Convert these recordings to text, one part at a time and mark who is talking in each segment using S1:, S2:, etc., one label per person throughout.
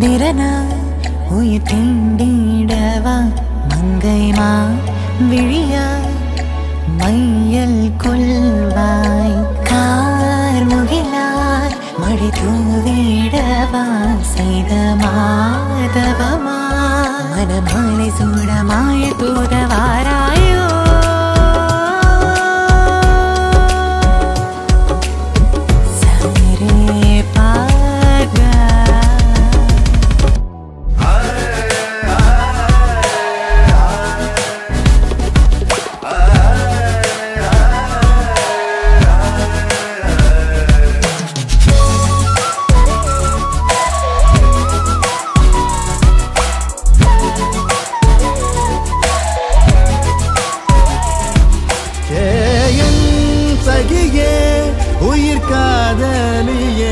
S1: அதனா உயிர் தீண்டிடவா? மங்கைமா விழியா? மையல் கொள்வாய். கார் முகிலார் மழை தூவிடவா? செய்த மாதவமா? மனமாலை சூடமாய
S2: தூதவாரா சகியே உயிர் காதலியே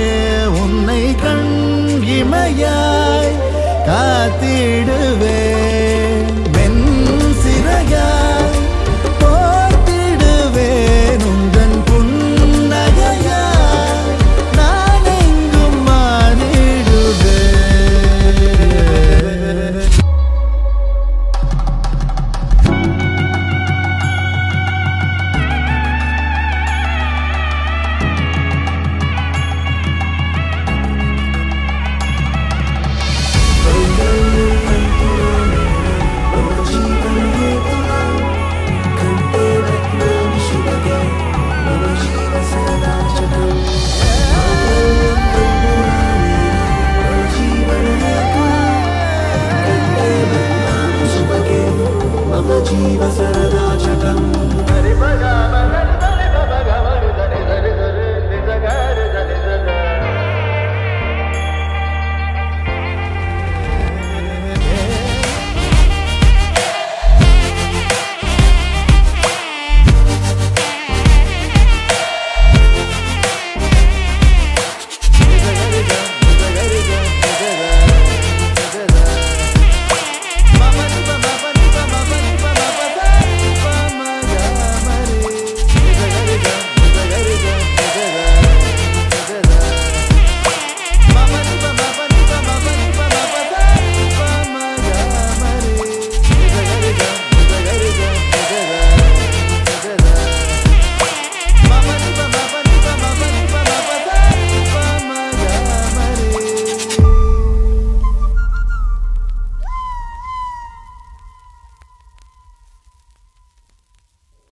S3: चक